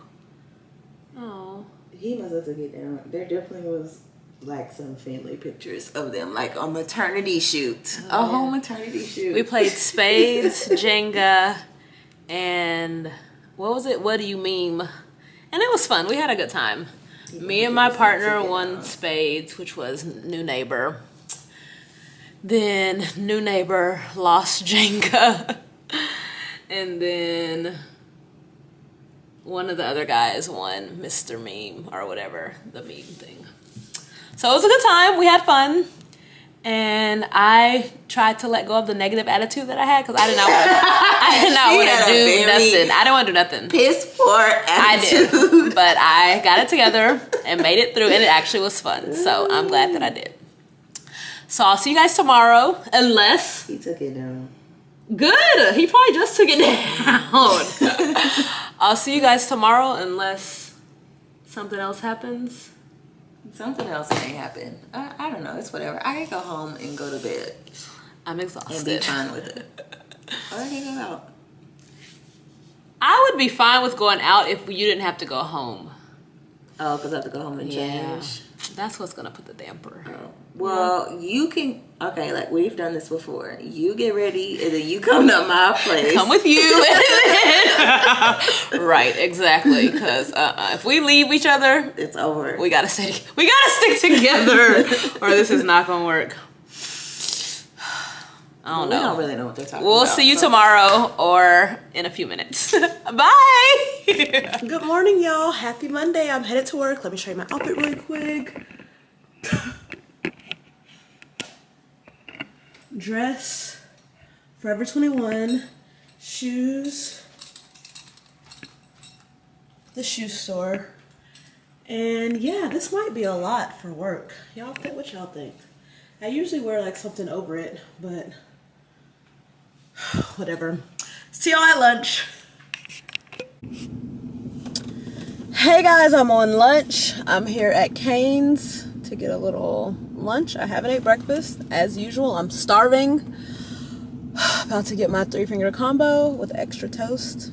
A: Oh.
B: He must have took it down. There definitely was like some family pictures of them, like a maternity shoot, oh, a whole maternity shoot.
A: We played spades, Jenga, and what was it? What do you meme? And it was fun. We had a good time. Me and my partner won spades, which was new neighbor. Then new neighbor lost Jenga, and then one of the other guys won Mr. Meme or whatever the meme thing. So it was a good time. We had fun. And I tried to let go of the negative attitude that I had because I did not, I did not want to do nothing. I didn't want to do nothing.
B: Piss poor
A: I
B: attitude.
A: did, but I got it together and made it through, and it actually was fun. So I'm glad that I did. So I'll see you guys tomorrow, unless
B: He took it down.
A: good. He probably just took it down. I'll see you guys tomorrow, unless something else happens.
B: Something else may happen. I, I don't know. It's whatever. I can go home and go to bed
A: I'm exhausted.
B: and be fine with it. Or I can go out.
A: I would be fine with going out if you didn't have to go home.
B: Oh, because I have to go home and change.
A: That's what's gonna put the damper.
B: Oh. Well, you can. Okay, like we've done this before. You get ready, and then you come to my place.
A: Come with you. right, exactly. Because uh, if we leave each other,
B: It's over.
A: we gotta stay. We gotta stick together, or this is not gonna work. I don't
B: we
A: know.
B: We don't really know what they're talking
A: We'll
B: about.
A: see you
B: so-
A: tomorrow or in a few minutes. Bye. Good morning, y'all. Happy Monday. I'm headed to work. Let me show you my outfit really quick. Dress, Forever 21, shoes, the shoe store. And yeah, this might be a lot for work. Y'all think what y'all think? I usually wear like something over it, but whatever. See y'all at lunch. Hey guys, I'm on lunch. I'm here at Cane's to get a little lunch. I haven't ate breakfast as usual. I'm starving. About to get my three finger combo with extra toast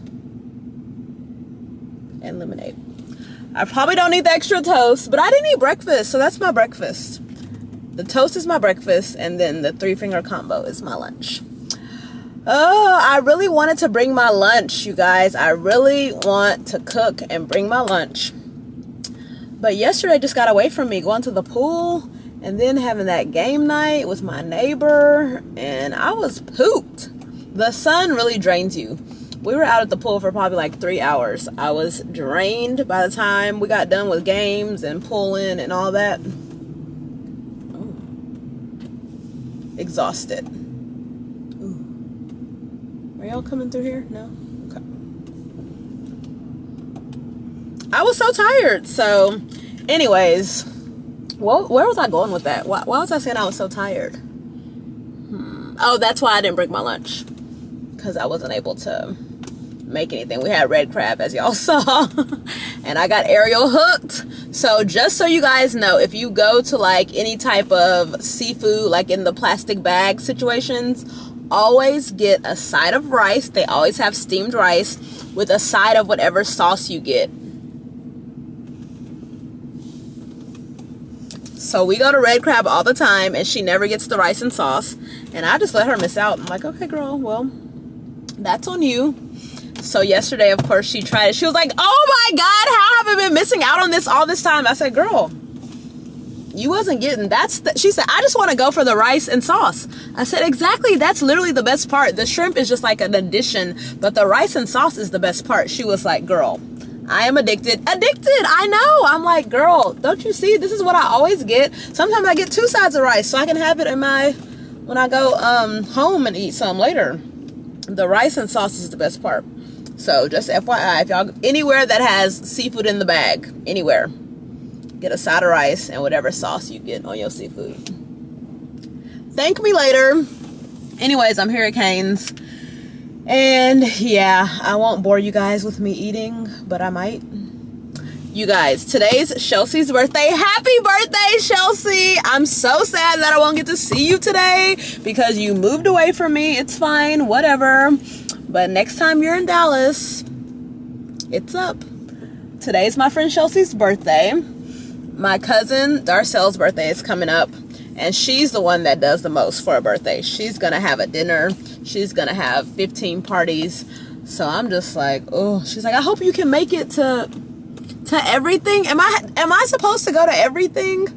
A: and lemonade. I probably don't need the extra toast, but I didn't eat breakfast, so that's my breakfast. The toast is my breakfast, and then the three finger combo is my lunch. Oh, I really wanted to bring my lunch, you guys. I really want to cook and bring my lunch. But yesterday just got away from me going to the pool and then having that game night with my neighbor, and I was pooped. The sun really drains you. We were out at the pool for probably like three hours. I was drained by the time we got done with games and pulling and all that. Exhausted. Are y'all coming through here? No? Okay. I was so tired. So, anyways, wh- where was I going with that? Why, why was I saying I was so tired? Hmm. Oh, that's why I didn't bring my lunch. Because I wasn't able to make anything. We had red crab, as y'all saw. and I got Ariel hooked. So, just so you guys know, if you go to like any type of seafood, like in the plastic bag situations, always get a side of rice. They always have steamed rice with a side of whatever sauce you get. So we go to Red Crab all the time, and she never gets the rice and sauce. And I just let her miss out. I'm like, okay, girl, well, that's on you. So yesterday, of course, she tried it. She was like, oh my God, how have I been missing out on this all this time? I said, girl, you wasn't getting that's the, she said i just want to go for the rice and sauce i said exactly that's literally the best part the shrimp is just like an addition but the rice and sauce is the best part she was like girl i am addicted addicted i know i'm like girl don't you see this is what i always get sometimes i get two sides of rice so i can have it in my when i go um home and eat some later the rice and sauce is the best part so just fyi if y'all anywhere that has seafood in the bag anywhere get a side of rice and whatever sauce you get on your seafood. Thank me later. Anyways, I'm here at Cane's. And yeah, I won't bore you guys with me eating, but I might. You guys, today's Chelsea's birthday. Happy birthday, Chelsea! I'm so sad that I won't get to see you today because you moved away from me. It's fine, whatever. But next time you're in Dallas, it's up. Today's my friend Chelsea's birthday. my cousin Darcel's birthday is coming up, and she's the one that does the most for a birthday. She's gonna have a dinner. She's gonna have 15 parties. So I'm just like, oh, she's like, I hope you can make it to to everything. Am I am I supposed to go to everything?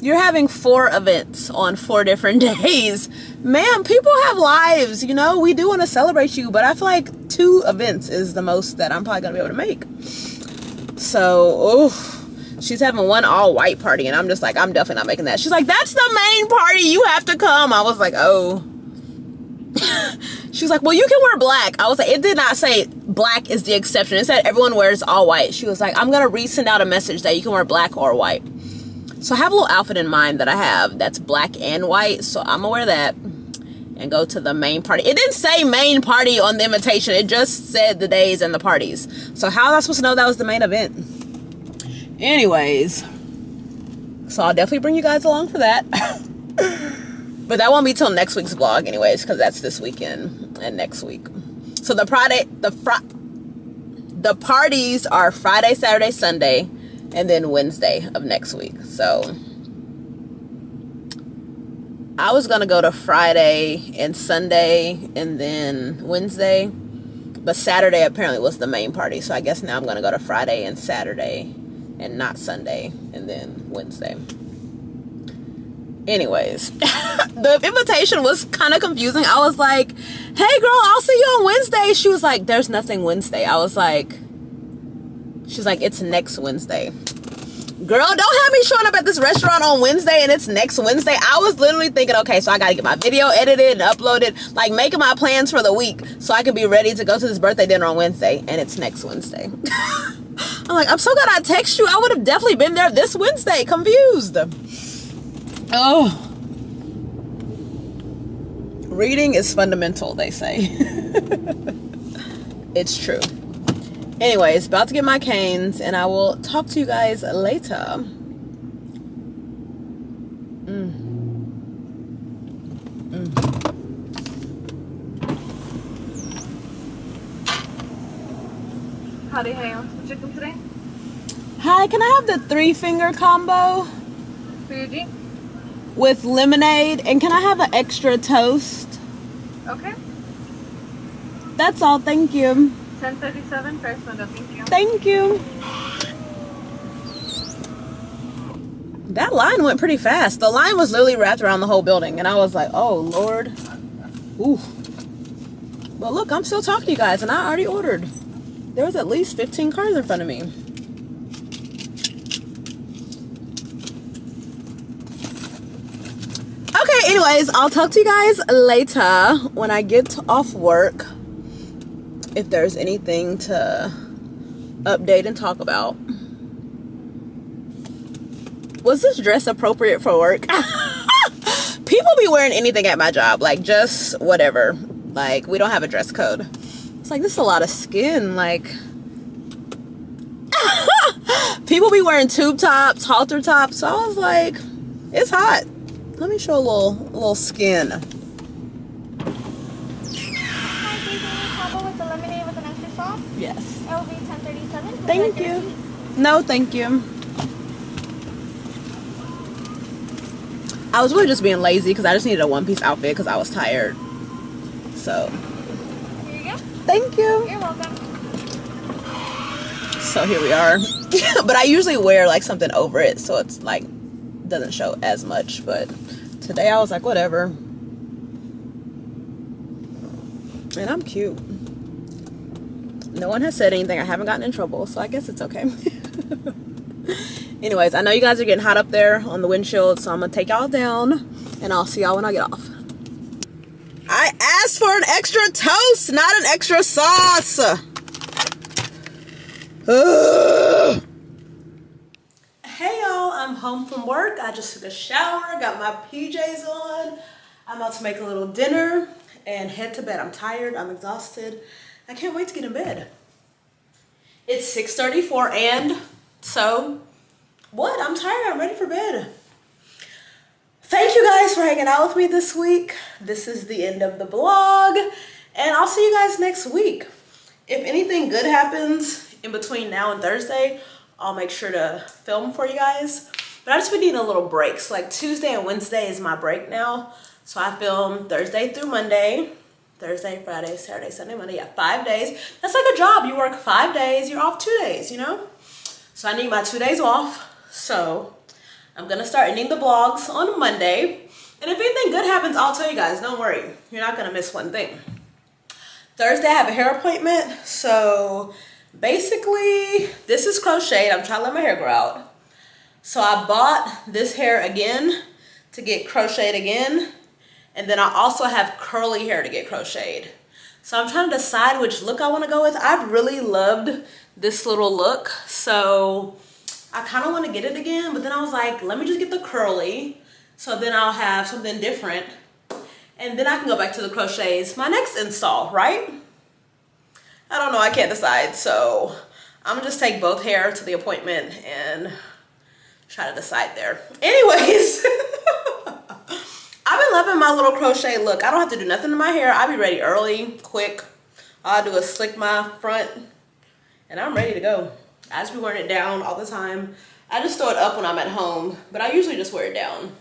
A: You're having four events on four different days. Man, people have lives, you know. We do want to celebrate you, but I feel like two events is the most that I'm probably gonna be able to make. So, oh, she's having one all white party, and I'm just like, I'm definitely not making that. She's like, that's the main party. You have to come. I was like, oh. She's like, well, you can wear black. I was like, it did not say black is the exception. It said everyone wears all white. She was like, I'm going to resend out a message that you can wear black or white. So I have a little outfit in mind that I have that's black and white. So I'm going to wear that and go to the main party. It didn't say main party on the invitation. It just said the days and the parties. So how was I supposed to know that was the main event? Anyways, so I'll definitely bring you guys along for that. but that won't be till next week's vlog anyways because that's this weekend and next week. So the product, the fr the parties are friday saturday sunday and then wednesday of next week. So i was gonna go to friday and sunday and then wednesday but saturday apparently was the main party. So i guess now i'm gonna go to friday and saturday and not sunday and then wednesday anyways the invitation was kind of confusing. I was like hey girl i'll see you on wednesday. She was like there's nothing wednesday. I was like she's like it's next wednesday. Girl don't have me showing up at this restaurant on wednesday and it's next wednesday. I was literally thinking okay so i gotta get my video edited and uploaded like making my plans for the week so i can be ready to go to this birthday dinner on wednesday and it's next wednesday. I'm like i'm so glad i text you. I would have definitely been there this wednesday. Confused Oh. Reading is fundamental, they say. it's true. Anyways, about to get my canes, and I will talk to you guys later. Mm. Mm.
G: Howdy, hey, on some chicken today?
A: Hi, can I have the three finger combo
G: For your Jeep?
A: With lemonade? And can I have an extra toast?
G: Okay.
A: That's all, thank you.
G: 1037, first window, thank you.
A: Thank you. That line went pretty fast. The line was literally wrapped around the whole building, and I was like, oh, Lord. Ooh. But look, I'm still talking to you guys, and I already ordered. There was at least 15 cars in front of me. Okay, anyways, I'll talk to you guys later when I get off work. If there's anything to update and talk about. Was this dress appropriate for work? People be wearing anything at my job, like just whatever. Like we don't have a dress code. It's like this is a lot of skin. Like people be wearing tube tops, halter tops. So I was like, it's hot. Let me show a little, a little skin.
H: Hi, please with the lemonade with an extra sauce.
A: Yes.
H: It will be 1037. Would
A: Thank you.
H: receipt?
A: No, thank you. I was really just being lazy because I just needed a one piece outfit because I was tired. So,
H: Here you go.
A: thank you.
H: You're welcome.
A: So here we are. but I usually wear like something over it so it's like doesn't show as much. But today I was like, whatever. And I'm cute. No one has said anything. I haven't gotten in trouble, so I guess it's okay. Anyways, I know you guys are getting hot up there on the windshield, so I'm gonna take y'all down and I'll see y'all when I get off. I asked for an extra toast, not an extra sauce. Ugh. I'm home from work. I just took a shower, got my PJs on. I'm about to make a little dinner and head to bed. I'm tired, I'm exhausted. I can't wait to get in bed. It's 6.34 and so, what? I'm tired, I'm ready for bed. Thank you guys for hanging out with me this week. This is the end of the blog and I'll see you guys next week. If anything good happens in between now and Thursday, I'll make sure to film for you guys. But I just been needing a little break. So like Tuesday and Wednesday is my break now. So I film Thursday through Monday. Thursday, Friday, Saturday, Sunday, Monday. Yeah, five days. That's like a job. You work five days, you're off two days, you know? So I need my two days off. So I'm gonna start ending the vlogs on Monday. And if anything good happens, I'll tell you guys, don't worry. You're not gonna miss one thing. Thursday, I have a hair appointment. So basically, this is crocheted. I'm trying to let my hair grow out. So I bought this hair again to get crocheted again. And then I also have curly hair to get crocheted. So I'm trying to decide which look I wanna go with. I've really loved this little look. So I kind of want to get it again, but then I was like, let me just get the curly. So then I'll have something different. And then I can go back to the crochets my next install, right? I don't know, I can't decide. So I'm gonna just take both hair to the appointment and try to decide there. Anyways, I've been loving my little crochet look. I don't have to do nothing to my hair. I'll be ready early, quick. All I do is slick my front and I'm ready to go. I just be wearing it down all the time. I just throw it up when I'm at home, but I usually just wear it down.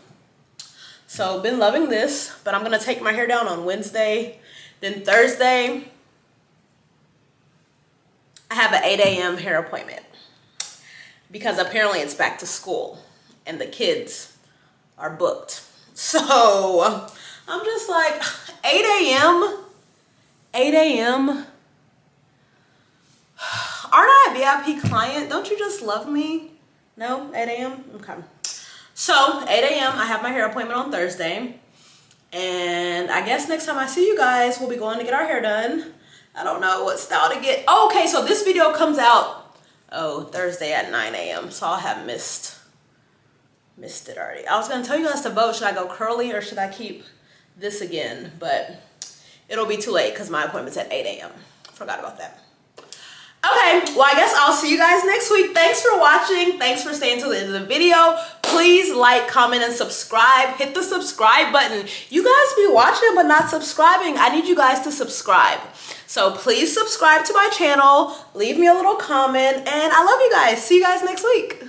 A: So been loving this, but I'm gonna take my hair down on Wednesday. Then Thursday, I have an 8 a.m. hair appointment because apparently it's back to school and the kids are booked. So I'm just like 8 a.m. 8 a.m. Aren't I a VIP client? Don't you just love me? No? 8 a.m.? Okay. So 8 a.m. I have my hair appointment on Thursday. And I guess next time I see you guys, we'll be going to get our hair done. I don't know what style to get. Oh, okay, so this video comes out, oh, Thursday at 9 a.m. So I'll have missed missed it already. I was gonna tell you guys to vote. Should I go curly or should I keep this again? But it'll be too late because my appointment's at 8 a.m. Forgot about that. Okay, well, I guess I'll see you guys next week. Thanks for watching. Thanks for staying till the end of the video. Please like, comment, and subscribe. Hit the subscribe button. You guys be watching but not subscribing. I need you guys to subscribe. So please subscribe to my channel. Leave me a little comment. And I love you guys. See you guys next week.